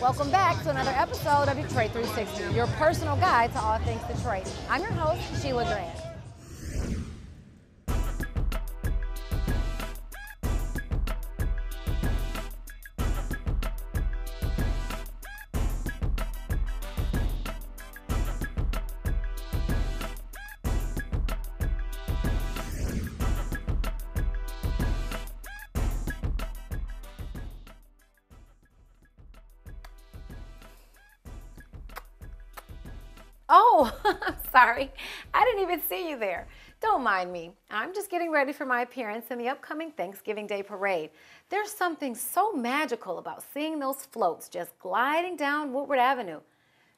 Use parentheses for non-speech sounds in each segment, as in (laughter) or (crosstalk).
Welcome back to another episode of Detroit 360, your personal guide to all things Detroit. I'm your host, Sheila Grant. Even see you there. Don't mind me. I'm just getting ready for my appearance in the upcoming Thanksgiving Day Parade. There's something so magical about seeing those floats just gliding down Woodward Avenue.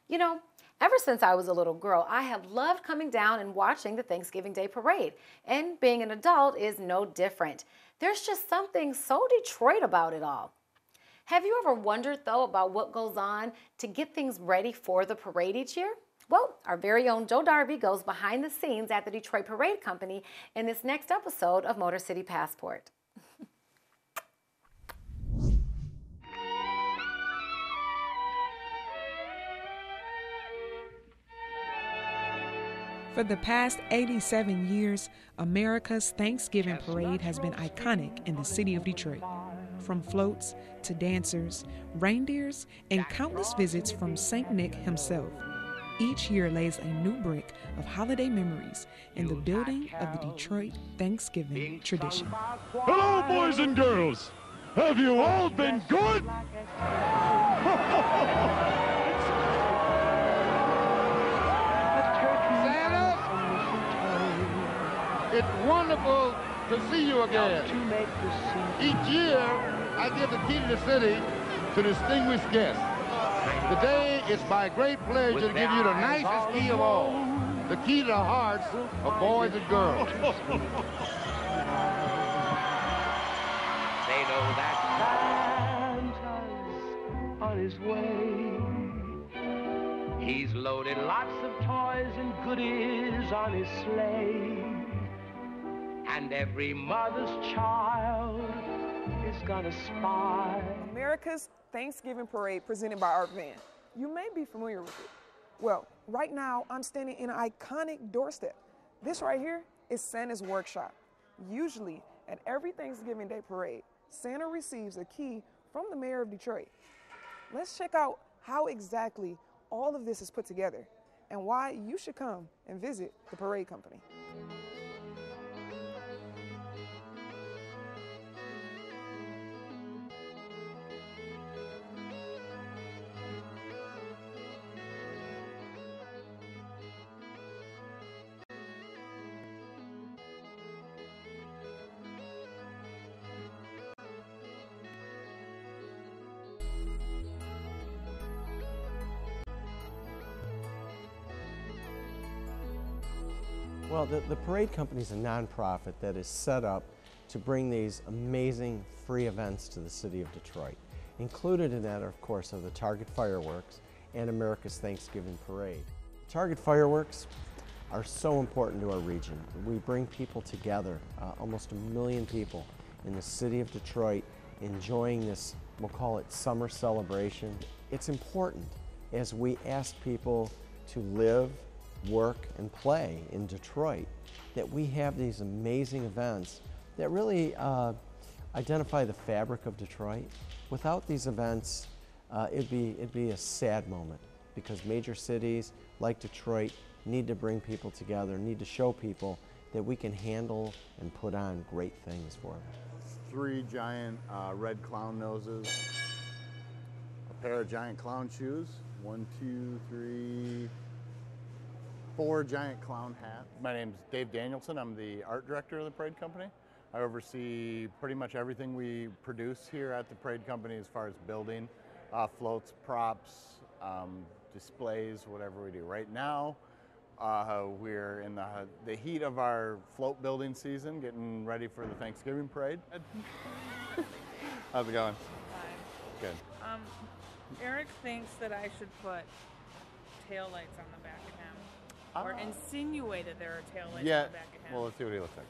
You know, ever since I was a little girl, I have loved coming down and watching the Thanksgiving Day Parade, and being an adult is no different. There's just something so Detroit about it all. Have you ever wondered, though, about what goes on to get things ready for the parade each year? Well, our very own Joe Darby goes behind the scenes at the Detroit Parade Company in this next episode of Motor City Passport. For the past 87 years, America's Thanksgiving parade has been iconic in the city of Detroit. From floats to dancers, reindeers, and countless visits from St. Nick himself. Each year lays a new brick of holiday memories in the building of the Detroit Thanksgiving tradition. Hello, boys and girls. Have you all been good? Santa, it's wonderful to see you again. Each year, I give the key to the city to distinguished guests. Today, it's my great pleasure to give you the nicest key of all, the key to the hearts of boys and girls. They know that Santa's on his way. He's loaded lots of toys and goodies on his sleigh. And every mother's child is gonna spy. America's Thanksgiving Parade presented by Art Van. You may be familiar with it. Well, right now I'm standing in an iconic doorstep. This right here is Santa's workshop. Usually, at every Thanksgiving Day parade, Santa receives a key from the mayor of Detroit. Let's check out how exactly all of this is put together and why you should come and visit the parade company. The, the Parade Company is a nonprofit that is set up to bring these amazing free events to the city of Detroit. Included in that, of course, are the Target Fireworks and America's Thanksgiving Parade. Target Fireworks are so important to our region. We bring people together, uh, almost a million people in the city of Detroit enjoying this, we'll call it summer celebration. It's important as we ask people to live, work, and play in Detroit that we have these amazing events that really uh, identify the fabric of Detroit. Without these events, uh, it'd, be, it'd be a sad moment because major cities like Detroit need to bring people together, need to show people that we can handle and put on great things for them. Three giant uh, red clown noses, a pair of giant clown shoes, one, two, three, four giant clown hats. My name's Dave Danielson. I'm the art director of the Parade Company. I oversee pretty much everything we produce here at the Parade Company as far as building, uh, floats, props, um, displays, whatever we do. Right now, uh, we're in the, the heat of our float building season, getting ready for the Thanksgiving parade. (laughs) How's it going? Hi. Good. Um, Eric thinks that I should put tail lights on the back of him, or Ah. insinuated there are tail lights yeah. on the back of him. Well, let's see what he looks like.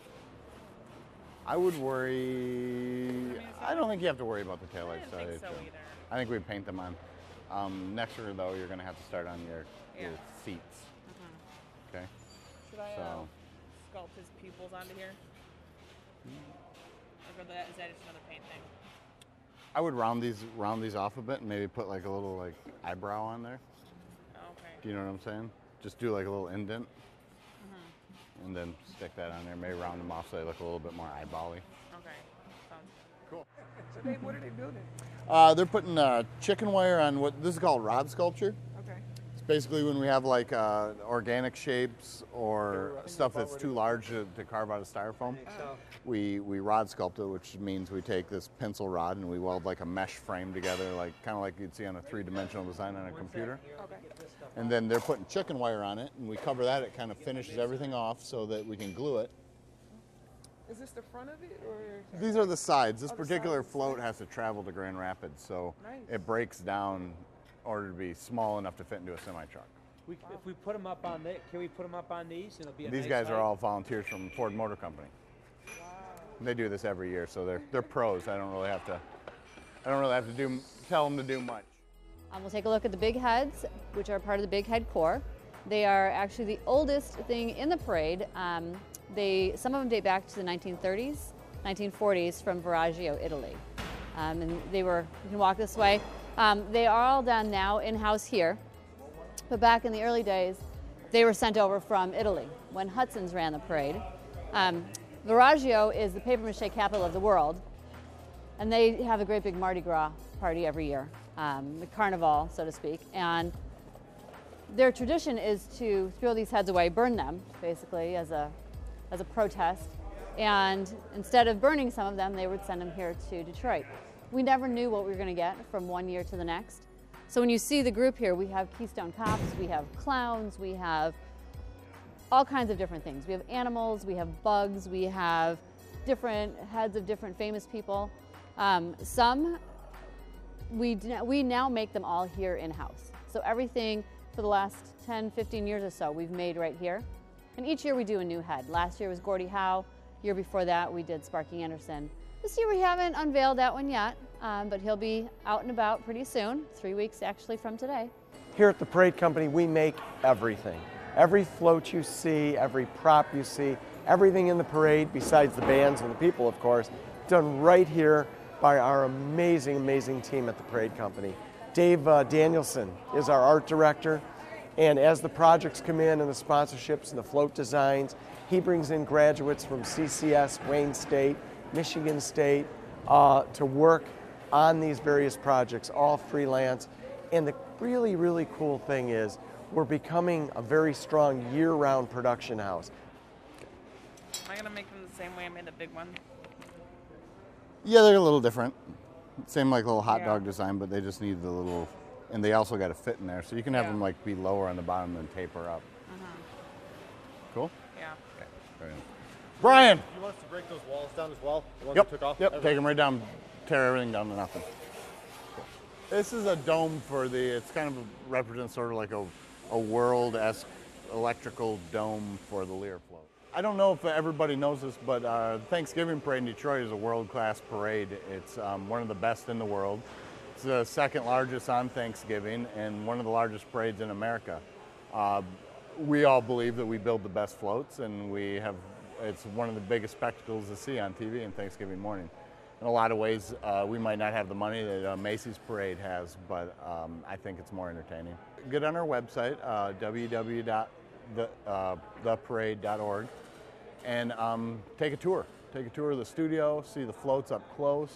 I would worry. I don't think you have to worry about the taillights. I didn't think so either. I think we paint them on. Um, next year, though, you're going to have to start on your, your Yeah. seats. Okay. Should I uh, So- sculpt his pupils onto here? Or that, is that just another paint thing? I would round these round these off a bit and maybe put like a little like eyebrow on there. Oh, okay. Do you know what I'm saying? Just do like a little indent, Mm-hmm. and then stick that on there. Maybe round them off so they look a little bit more eyebally. Okay. Sounds Cool. So Dave, what are they building? Uh, they're putting uh, chicken wire on what this is called rod sculpture. Okay. It's basically when we have like uh, organic shapes or stuff that's too large to, to carve out of styrofoam. We we rod sculpt it, which means we take this pencil rod and we weld like a mesh frame together, like kind of like you'd see on a three-dimensional design on a computer. Okay. And then they're putting chicken wire on it, and we cover that. It kind of finishes everything off so that we can glue it. Is this the front of it or? These are the sides. This Oh, particular sides. float has to travel to Grand Rapids, so Nice. it breaks down in order to be small enough to fit into a semi truck. We, if we put them up on the, can we put them up on these? And it'll be a These nice guys are all volunteers from Ford Motor Company. They do this every year, so they're they're pros. I don't really have to. I don't really have to do tell them to do much. Um, we'll take a look at the big heads, which are part of the Big Head Corps. They are actually the oldest thing in the parade. Um, they, some of them date back to the 1930s, 1940s from Viareggio, Italy. Um, and they were, you can walk this way. Um, they are all done now in-house here, but back in the early days, they were sent over from Italy when Hudson's ran the parade. Um, Viareggio is the paper mache capital of the world, and they have a great big Mardi Gras party every year, um, the carnival, so to speak. And their tradition is to throw these heads away, burn them, basically, as a, as a protest. And instead of burning some of them, they would send them here to Detroit. We never knew what we were going to get from one year to the next. So when you see the group here, we have Keystone Cops, we have clowns, we have all kinds of different things. We have animals, we have bugs, we have different heads of different famous people. Um, some we, we now make them all here in-house. So everything for the last 10, 15 years or so we've made right here. And each year we do a new head. Last year was Gordie Howe. Year before that we did Sparky Anderson. This year we haven't unveiled that one yet, um, but he'll be out and about pretty soon, three weeks actually from today. Here at the Parade Company, we make everything. Every float you see, every prop you see, everything in the parade, besides the bands and the people, of course, done right here by our amazing, amazing team at the Parade Company. Dave uh, Danielson is our art director, and as the projects come in and the sponsorships and the float designs, he brings in graduates from CCS, Wayne State, Michigan State, uh, to work on these various projects, all freelance. And the really, really cool thing is we're becoming a very strong year-round production house. Am I gonna make them the same way I made the big one? Yeah, they're a little different. Same like little hot Yeah. dog design, but they just need the little, and they also got to fit in there. So you can have Yeah. them like be lower on the bottom and taper up. Uh-huh. Cool. Yeah. Okay. Very nice. Brian. You want us to break those walls down as well? The ones Yep. took off? Yep. Okay. Take them right down. Tear everything down to nothing. This is a dome for the. It's kind of represents sort of like a, a world-esque electrical dome for the Lear float. I don't know if everybody knows this, but uh, Thanksgiving Parade in Detroit is a world-class parade. It's um, one of the best in the world. It's the second largest on Thanksgiving and one of the largest parades in America. Uh, we all believe that we build the best floats, and we have. It's one of the biggest spectacles to see on TV on Thanksgiving morning. In a lot of ways, uh, we might not have the money that uh, Macy's Parade has, but um, I think it's more entertaining. Get on our website, uh, www.theparade.org, and um, take a tour. Take a tour of the studio, see the floats up close,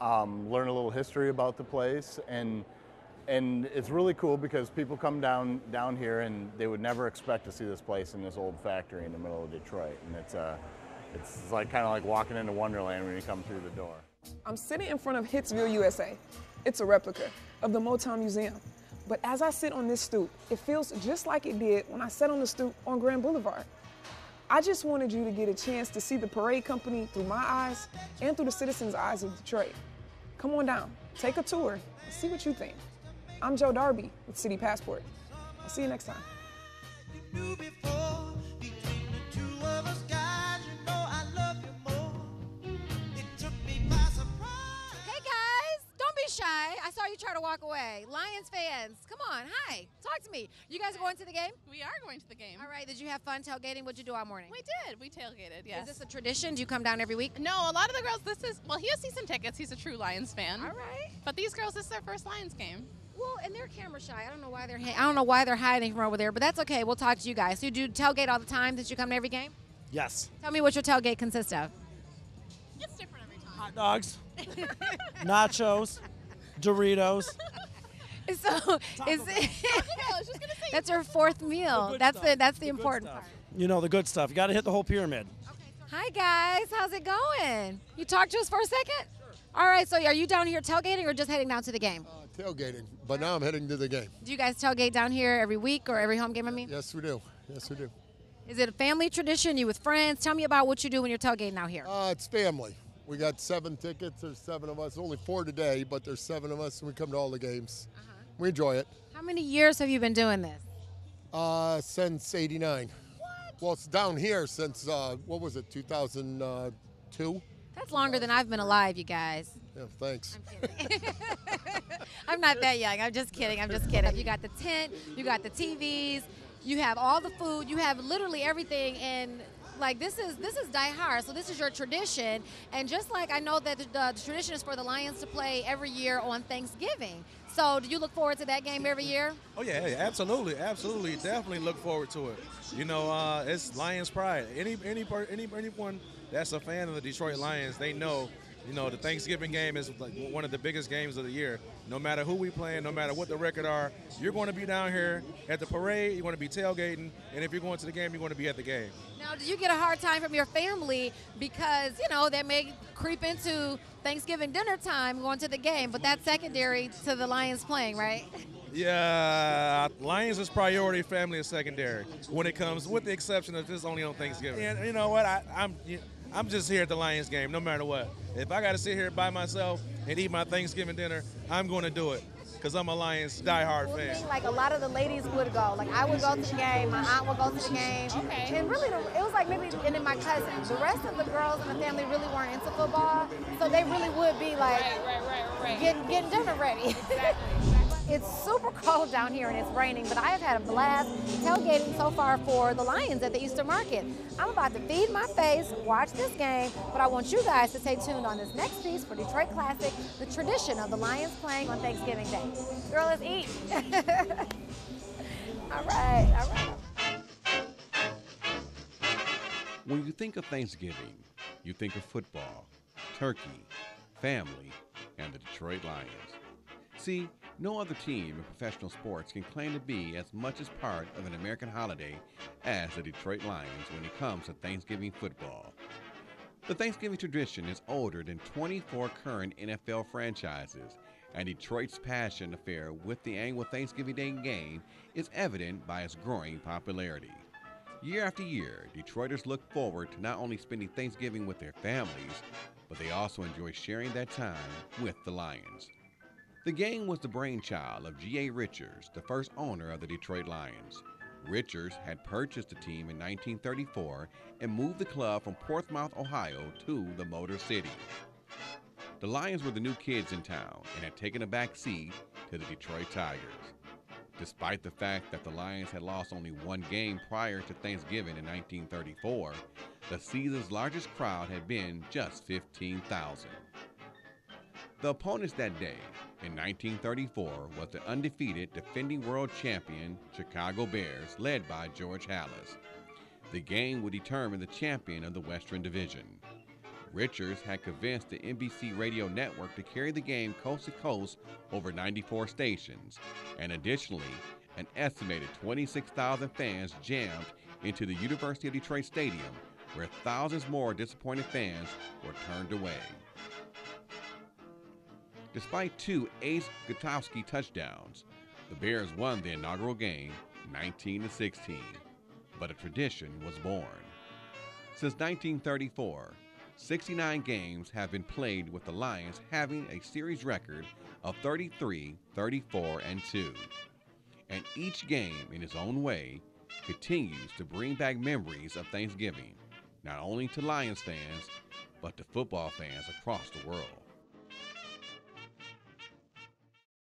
um, learn a little history about the place, and and it's really cool because people come down down here and they would never expect to see this place in this old factory in the middle of Detroit, and it's uh, it's like kind of like walking into Wonderland when you come through the door. I'm sitting in front of Hitsville, USA. It's a replica of the Motown Museum. But as I sit on this stoop, it feels just like it did when I sat on the stoop on Grand Boulevard. I just wanted you to get a chance to see the parade company through my eyes and through the citizens' eyes of Detroit. Come on down, take a tour, and see what you think. I'm Joe Darby with City Passport. I'll see you next time. Hey guys, don't be shy. Saw saw you try to walk away. Lions fans, come on, hi, talk to me. You guys are going to the game? We are going to the game. All right. Did you have fun tailgating? What'd you do all morning? We did. We tailgated. Yes. Is this a tradition? Do you come down every week? No, a lot of the girls. This is well. He has season tickets. He's a true Lions fan. All right. But these girls, this is their first Lions game. Well, and they're camera shy. I don't know why they're ha- I don't know why they're hiding from over there, but that's okay. We'll talk to you guys. So you do tailgate all the time since you come to every game? Yes. Tell me what your tailgate consists of. It's different every time. Hot dogs, (laughs) nachos, Doritos. (laughs) So is it? (laughs) that's your fourth meal. That's the that's the, important part. You know the good stuff. You got to hit the whole pyramid. Hi guys, how's it going? You talk to us for a second. All right. So are you down here tailgating or just heading down to the game? tailgating, but now I'm heading to the game. Do you guys tailgate down here every week or every home game? I mean, Yes, we do. Yes, we do. is it a family tradition? You with friends? Tell me about what you do when you're tailgating out here. Uh, it's family. We got seven tickets. There's seven of us. Only four today, but there's seven of us, and we come to all the games. We enjoy it. How many years have you been doing this? Uh, since '89. Well, it's down here since uh, what was it, 2002? That's longer than I've been alive, you guys. Yeah, thanks. (laughs) I'm not that young. I'm just kidding. I'm just kidding. You got the tent, you got the TVs, you have all the food, you have literally everything and like this is this is Die Hard, so this is your tradition, and just like I know that the, the, the tradition is for the Lions to play every year on Thanksgiving. So, do you look forward to that game every year? Oh yeah, yeah, absolutely, absolutely, definitely look forward to it. You know, uh, it's Lions pride. Any any per- any anyone that's a fan of the Detroit Lions, they know. You know, the Thanksgiving game is like one of the biggest games of the year. No matter who we playing, no matter what the record are, you're going to be down here at the parade. You're going to be tailgating, and if you're going to the game, you're going to be at the game. Now, do you get a hard time from your family because you know that may creep into Thanksgiving dinner time going to the game, but that's secondary to the Lions playing, right? Yeah, Lions is priority, family is secondary. When it comes, with the exception of this only on Thanksgiving. And you know what? I, I'm I'm just here at the Lions game, no matter what. If I got to sit here by myself and eat my Thanksgiving dinner, I'm going to do it because I'm a Lions diehard Well, fan. thing, like a lot of the ladies would go. Like I would go to the game, my aunt would go to the game. Okay. And really, the- it was like maybe and then my cousins. The rest of the girls in the family really weren't into football, so they really would be like right, right, right, right. getting getting dinner ready. Exactly. (laughs) It's super cold down here and it's raining, but I have had a blast tailgating so far for the Lions at the Eastern Market. I'm about to feed my face, watch this game, but I want you guys to stay tuned on this next piece for Detroit Classic, the tradition of the Lions playing on Thanksgiving Day. Girl, let's eat. (laughs) all right, all right. When you think of Thanksgiving, you think of football, turkey, family, and the Detroit Lions. See, no other team in professional sports can claim to be as much as part of an American holiday as the Detroit Lions when it comes to Thanksgiving football. The Thanksgiving tradition is older than 24 current NFL franchises, and Detroit's passion affair with the annual Thanksgiving Day game is evident by its growing popularity. Year after year, Detroiters look forward to not only spending Thanksgiving with their families, but they also enjoy sharing that time with the Lions. The game was the brainchild of G.A. Richards, the first owner of the Detroit Lions. Richards had purchased the team in 1934 and moved the club from Portsmouth, Ohio to the Motor City. The Lions were the new kids in town and had taken a back seat to the Detroit Tigers. Despite the fact that the Lions had lost only one game prior to Thanksgiving in 1934, the season's largest crowd had been just 15,000. The opponents that day in 1934 was the undefeated defending world champion Chicago Bears, led by George Halas. The game would determine the champion of the Western Division. Richards had convinced the NBC radio network to carry the game coast to coast over 94 stations, and additionally, an estimated 26,000 fans jammed into the University of Detroit Stadium, where thousands more disappointed fans were turned away. Despite two Ace Gutowsky touchdowns, the Bears won the inaugural game 19 16, but a tradition was born. Since 1934, 69 games have been played with the Lions having a series record of 33, 34, and 2. And each game, in its own way, continues to bring back memories of Thanksgiving, not only to Lions fans, but to football fans across the world.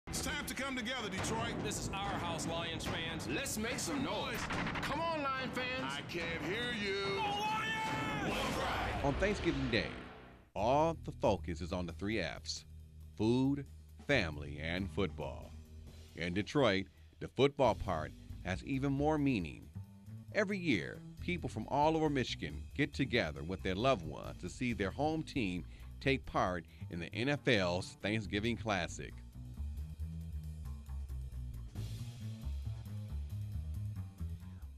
It's time to come together, Detroit. This is our house, Lions fans. Let's make some noise. Come on, Lion fans. I can't hear you. On Thanksgiving Day, all the focus is on the three F's food, family, and football. In Detroit, the football part has even more meaning. Every year, people from all over Michigan get together with their loved ones to see their home team take part in the NFL's Thanksgiving Classic.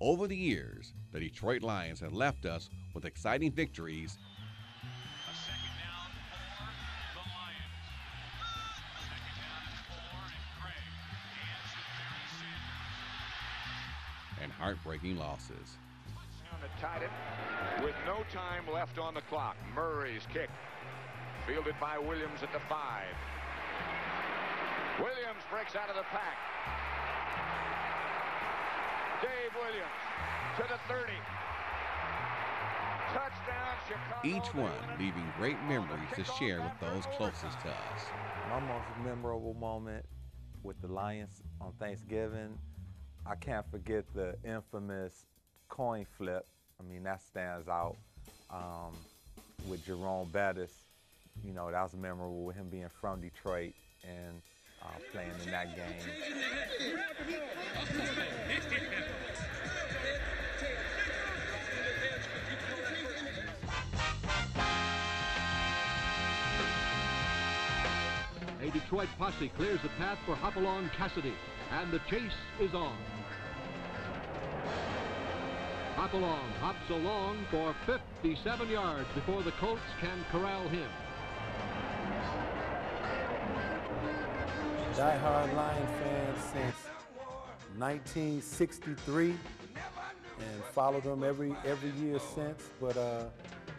Over the years, the Detroit Lions have left us with exciting victories and heartbreaking losses. Down tied it with no time left on the clock. Murray's kick fielded by Williams at the five. Williams breaks out of the pack. Dave Williams to the 30. Touchdown, Each one leaving great memories to share with those closest to us. My most memorable moment with the Lions on Thanksgiving, I can't forget the infamous coin flip. I mean, that stands out um, with Jerome Bettis. You know, that was memorable with him being from Detroit and uh, playing in that game. Detroit posse clears the path for Hopalong Cassidy, and the chase is on. Hopalong hops along for 57 yards before the Colts can corral him. diehard Lion fan since 1963 and followed them every every year since. But uh,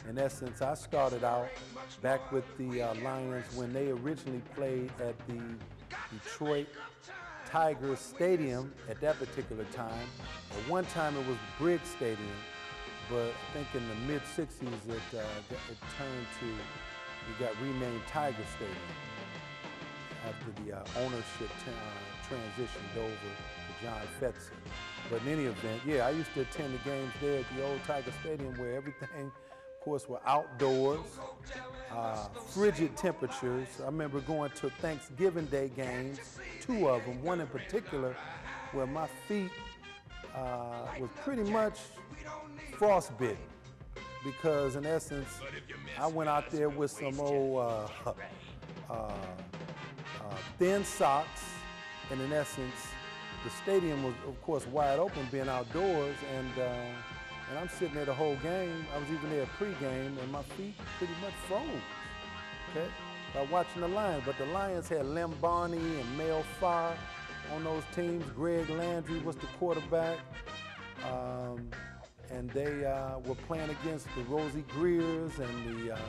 in essence, I started out back with the uh, Lions when they originally played at the Detroit Tigers Stadium at that particular time. At one time, it was Briggs Stadium, but I think in the mid 60s, it, uh, it turned to, it got renamed Tiger Stadium after the uh, ownership uh, transitioned over to John Fetzer. But in any event, yeah, I used to attend the games there at the old Tiger Stadium where everything, course, were outdoors, uh, frigid temperatures. I remember going to Thanksgiving Day games, two of them, one in particular, where my feet uh, was pretty much frostbitten because, in essence, I went out there with some old uh, uh, uh, thin socks, and in essence, the stadium was, of course, wide open, being outdoors, and uh, and I'm sitting there the whole game. I was even there pre-game, and my feet pretty much froze. Okay, by watching the Lions, but the Lions had Lem Barney and Mel Farr on those teams. Greg Landry was the quarterback. Um, and they uh, were playing against the Rosey Griers and the uh,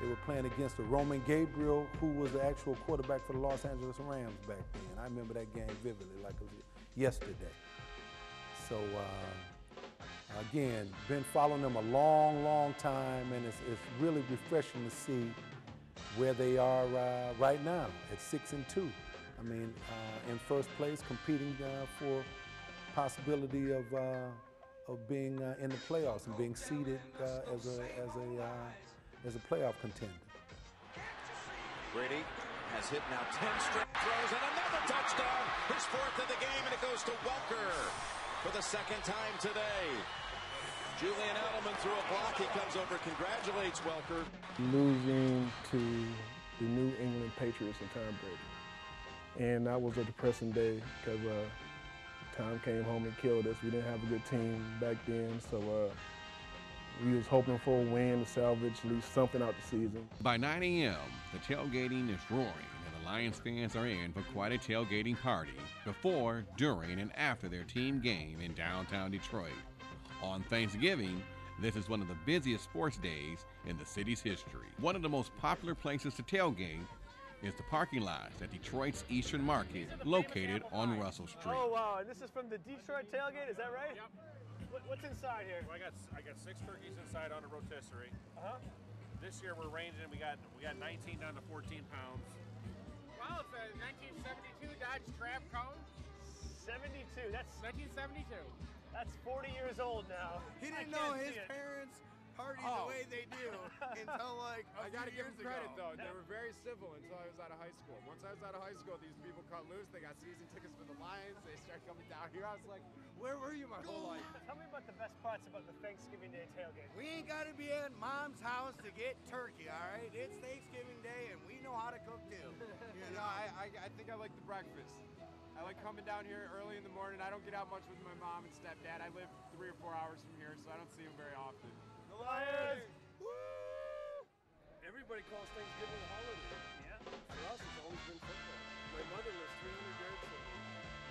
they were playing against the Roman Gabriel, who was the actual quarterback for the Los Angeles Rams back then. I remember that game vividly, like it was yesterday. So uh, again, been following them a long, long time, and it's, it's really refreshing to see where they are uh, right now at six and two. I mean, uh, in first place, competing uh, for possibility of uh, of being uh, in the playoffs and being seeded uh, as a as a as a playoff contender. Brady has hit now 10 straight throws and another touchdown. His fourth of the game, and it goes to Welker for the second time today. Julian Edelman threw a block. He comes over, congratulates Welker. losing to the New England Patriots and Tom Brady. And that was a depressing day because uh, Tom came home and killed us. We didn't have a good team back then, so uh, we was hoping for a win to salvage at least something out the season. By 9 a.m., the tailgating is roaring, and the Lions fans are in for quite a tailgating party before, during, and after their team game in downtown Detroit. On Thanksgiving, this is one of the busiest sports days in the city's history. One of the most popular places to tailgate is the parking lot at Detroit's Eastern Market, located on Russell Street. Oh wow! And this is from the Detroit tailgate. Is that right? Yep. What's inside here? Well, I got I got six turkeys inside on a rotisserie. Uh huh. This year we're ranging. We got we got 19 down to 14 pounds. Oh, uh, it's a 1972 Dodge Trap Cone. 72. That's 1972. That's 40 years old now. He didn't know his see it. parents partied Oh. the way they do until like (laughs) a I gotta few give years them credit ago. though. They were very civil until I was out of high school. Once I was out of high school, these people cut loose. They got season tickets for the Lions. They started coming down here. I was like, where were you my whole life? Tell me about the best parts about the Thanksgiving Day tailgate. We ain't got to be at mom's house to get turkey, all right? It's Thanksgiving Day and we know how to cook too. (laughs) You know, I, I, I think I like the breakfast. I like coming down here early in the morning. I don't get out much with my mom and stepdad. I live three or four hours from here, so I don't see them very often. The Lions! Everybody calls Thanksgiving a holiday. Yeah. For us, it's always been football. My mother lives 300 yards from me.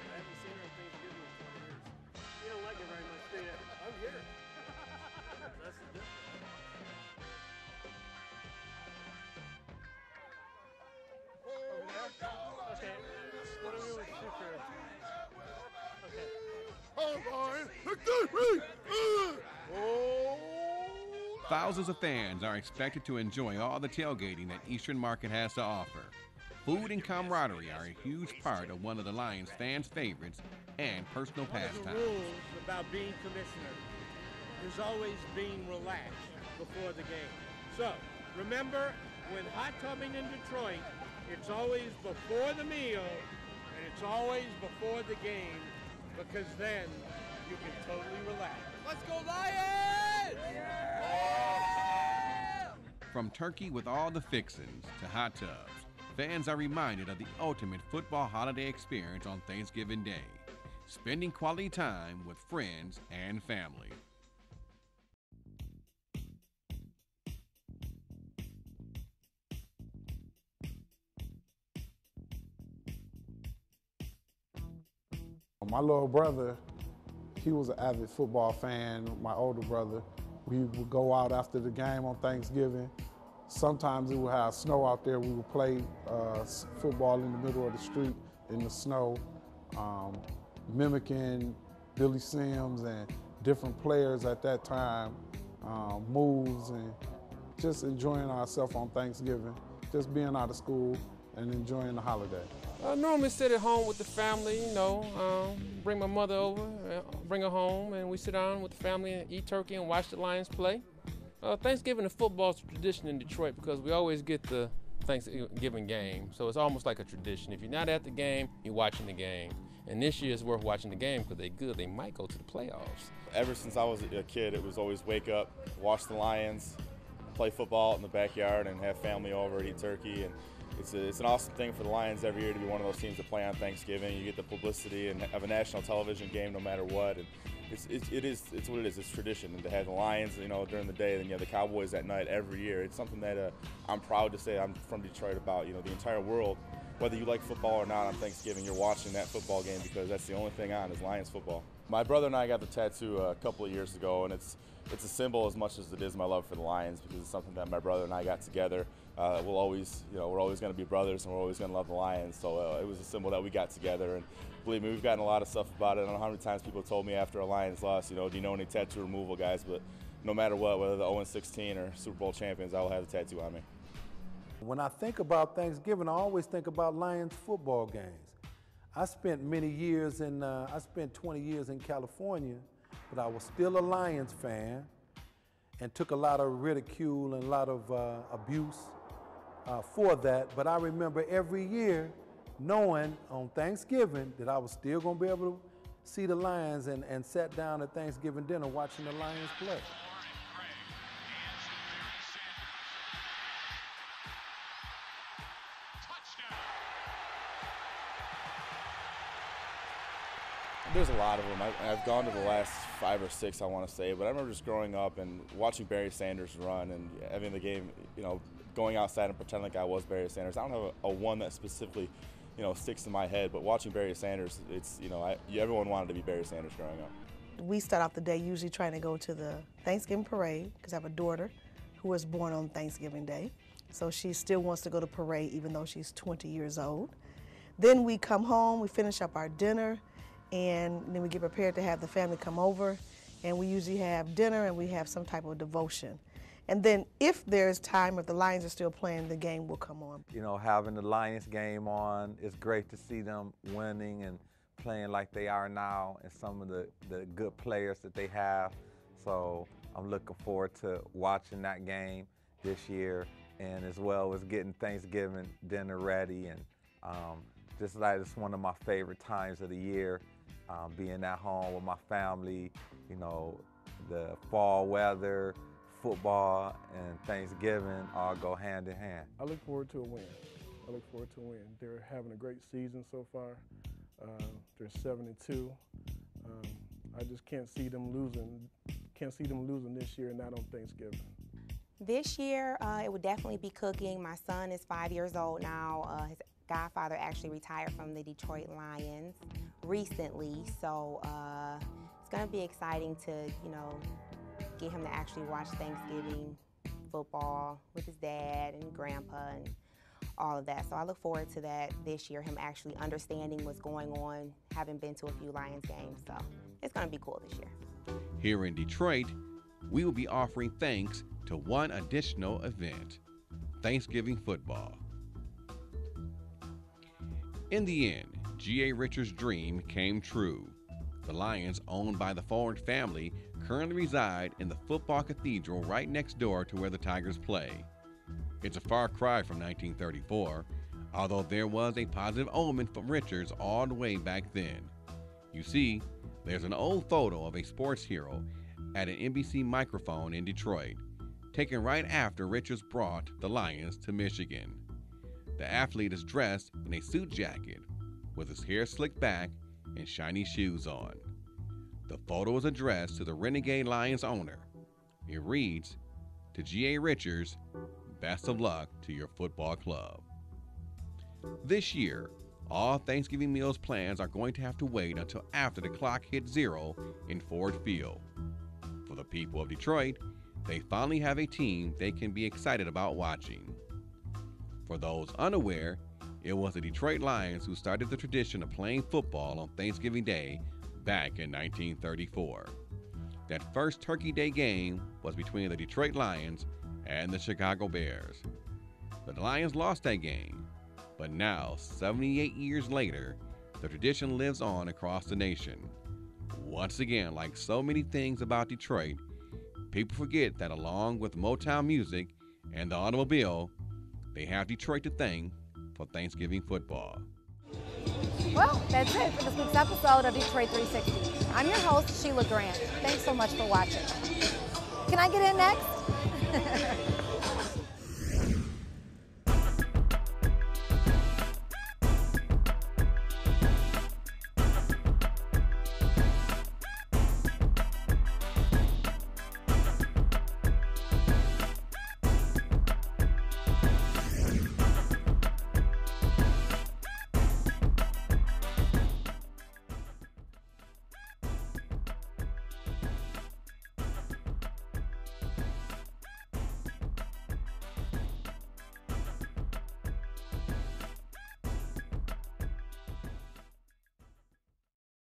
I haven't seen her on Thanksgiving in 20 years. You don't like it very much, do you? I'm here. (laughs) That's the difference. Okay. What do we with Shukr? Okay. Thousands of fans are expected to enjoy all the tailgating that Eastern Market has to offer. Food and camaraderie are a huge part of one of the Lions' fans' favorites and personal One of the rules about being commissioner is always being relaxed before the game. So, remember, when hot tubbing in Detroit, it's always before the meal and it's always before the game because then you can totally relax. Let's go Lions! From turkey with all the fixings to hot tubs, fans are reminded of the ultimate football holiday experience on Thanksgiving Day, spending quality time with friends and family. My little brother, he was an avid football fan. My older brother, we would go out after the game on Thanksgiving. Sometimes we would have snow out there. We would play uh, football in the middle of the street in the snow, um, mimicking Billy Sims and different players at that time, um, moves, and just enjoying ourselves on Thanksgiving, just being out of school and enjoying the holiday. I normally sit at home with the family, you know, um, bring my mother over, uh, bring her home, and we sit down with the family and eat turkey and watch the Lions play. Uh, Thanksgiving and football is a tradition in Detroit because we always get the Thanksgiving game, so it's almost like a tradition. If you're not at the game, you're watching the game. And this year it's worth watching the game because they're good. They might go to the playoffs. Ever since I was a kid, it was always wake up, watch the Lions, play football in the backyard, and have family over eat turkey. And it's, a, it's an awesome thing for the Lions every year to be one of those teams that play on Thanksgiving. You get the publicity and have a national television game no matter what. And it's, it's, it is, it's what it is. It's tradition. And to have the Lions, you know, during the day, then you have the Cowboys at night every year. It's something that uh, I'm proud to say I'm from Detroit about. You know, the entire world, whether you like football or not on Thanksgiving, you're watching that football game because that's the only thing on is Lions football. My brother and I got the tattoo a couple of years ago, and it's it's a symbol as much as it is my love for the Lions because it's something that my brother and I got together. Uh, we'll always, you know, we're always going to be brothers, and we're always going to love the Lions. So uh, it was a symbol that we got together, and believe me, we've gotten a lot of stuff about it. I don't know how many times people told me after a Lions loss, you know, do you know any tattoo removal guys? But no matter what, whether the 0-16 or Super Bowl champions, I will have the tattoo on me. When I think about Thanksgiving, I always think about Lions football games. I spent many years in, uh, I spent 20 years in California, but I was still a Lions fan and took a lot of ridicule and a lot of uh, abuse uh, for that. But I remember every year knowing on Thanksgiving that I was still going to be able to see the Lions and, and sat down at Thanksgiving dinner watching the Lions play. There's a lot of them. I, I've gone to the last five or six, I want to say, but I remember just growing up and watching Barry Sanders run and having the game, you know, going outside and pretending like I was Barry Sanders. I don't have a, a one that specifically, you know, sticks in my head, but watching Barry Sanders, it's, you know, I, everyone wanted to be Barry Sanders growing up. We start off the day usually trying to go to the Thanksgiving parade because I have a daughter who was born on Thanksgiving Day. So she still wants to go to parade even though she's 20 years old. Then we come home, we finish up our dinner, and then we get prepared to have the family come over. And we usually have dinner and we have some type of devotion. And then if there's time, if the Lions are still playing, the game will come on. You know, having the Lions game on, it's great to see them winning and playing like they are now and some of the, the good players that they have. So I'm looking forward to watching that game this year and as well as getting Thanksgiving dinner ready and um, just like it's one of my favorite times of the year, um, being at home with my family, you know, the fall weather, football, and Thanksgiving all go hand in hand. I look forward to a win. I look forward to a win. They're having a great season so far. Uh, they're seven and two. Um, I just can't see them losing. Can't see them losing this year, and not on Thanksgiving. This year, uh, it would definitely be cooking. My son is five years old now. Uh, his godfather actually retired from the Detroit Lions recently, so uh, it's going to be exciting to, you know, get him to actually watch Thanksgiving football with his dad and grandpa and all of that. So I look forward to that this year, him actually understanding what's going on, having been to a few Lions games. So it's going to be cool this year. Here in Detroit, we will be offering thanks to one additional event Thanksgiving football. In the end, G.A. Richards' dream came true. The Lions, owned by the Ford family, currently reside in the football cathedral right next door to where the Tigers play. It's a far cry from 1934, although there was a positive omen for Richards all the way back then. You see, there's an old photo of a sports hero at an NBC microphone in Detroit, taken right after Richards brought the Lions to Michigan. The athlete is dressed in a suit jacket with his hair slicked back and shiny shoes on. The photo is addressed to the Renegade Lions owner. It reads To G.A. Richards, best of luck to your football club. This year, all Thanksgiving meals plans are going to have to wait until after the clock hits zero in Ford Field. For the people of Detroit, they finally have a team they can be excited about watching. For those unaware, it was the Detroit Lions who started the tradition of playing football on Thanksgiving Day back in 1934. That first Turkey Day game was between the Detroit Lions and the Chicago Bears. The Lions lost that game, but now, 78 years later, the tradition lives on across the nation. Once again, like so many things about Detroit, people forget that along with Motown music and the automobile, they have Detroit to thank for Thanksgiving football. Well, that's it for this week's episode of Detroit 360. I'm your host, Sheila Grant. Thanks so much for watching. Can I get in next? (laughs)